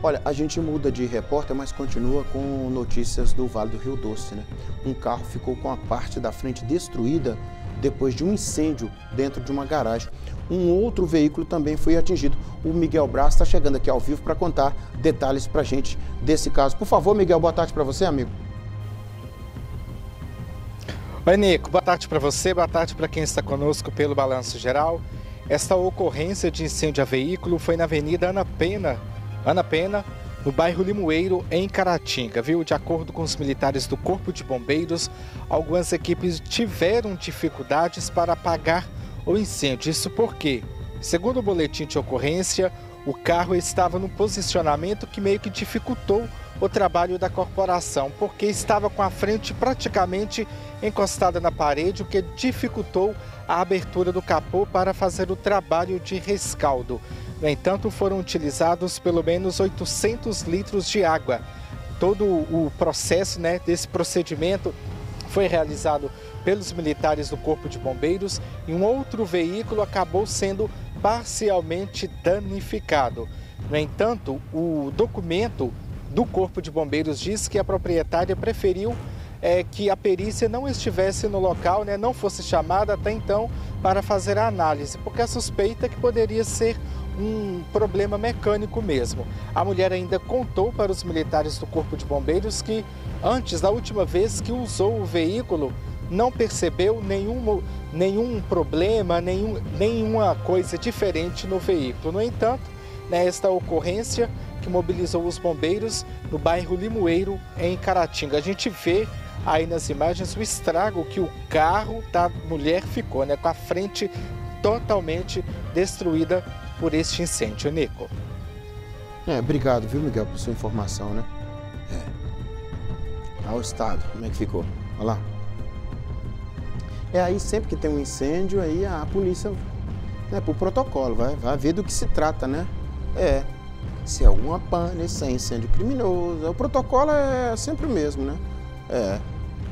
Olha, a gente muda de repórter, mas continua com notícias do Vale do Rio Doce, né? Um carro ficou com a parte da frente destruída depois de um incêndio dentro de uma garagem. Um outro veículo também foi atingido. O Miguel Braz está chegando aqui ao vivo para contar detalhes para a gente desse caso. Por favor, Miguel, boa tarde para você, amigo. Oi, Nico. Boa tarde para você, boa tarde para quem está conosco pelo Balanço Geral. Esta ocorrência de incêndio a veículo foi na Avenida Ana Pena, Ana Pena, no bairro Limoeiro, em Caratinga, viu? De acordo com os militares do Corpo de Bombeiros, algumas equipes tiveram dificuldades para apagar o incêndio. Isso porque, segundo o boletim de ocorrência, o carro estava no posicionamento que meio que dificultou o trabalho da corporação, porque estava com a frente praticamente encostada na parede, o que dificultou a abertura do capô para fazer o trabalho de rescaldo. No entanto, foram utilizados pelo menos 800 litros de água. Todo o processo né, desse procedimento foi realizado pelos militares do Corpo de Bombeiros e um outro veículo acabou sendo parcialmente danificado. No entanto, o documento do Corpo de Bombeiros diz que a proprietária preferiu é, que a perícia não estivesse no local, né, não fosse chamada até então para fazer a análise, porque a suspeita é que poderia ser um problema mecânico mesmo. A mulher ainda contou para os militares do Corpo de Bombeiros que antes, da última vez que usou o veículo, não percebeu nenhum, nenhum problema, nenhum, nenhuma coisa diferente no veículo. No entanto, nesta ocorrência que mobilizou os bombeiros no bairro Limoeiro, em Caratinga, a gente vê aí nas imagens o estrago que o carro da mulher ficou, né, com a frente totalmente destruída por este incêndio, Nico. É, obrigado, viu, Miguel, por sua informação, né? É. Ao estado, como é que ficou? Olha lá. É aí sempre que tem um incêndio, aí a polícia, né, por protocolo, vai, vai ver do que se trata, né? É. Se é alguma pane, se é incêndio criminoso, o protocolo é sempre o mesmo, né? É.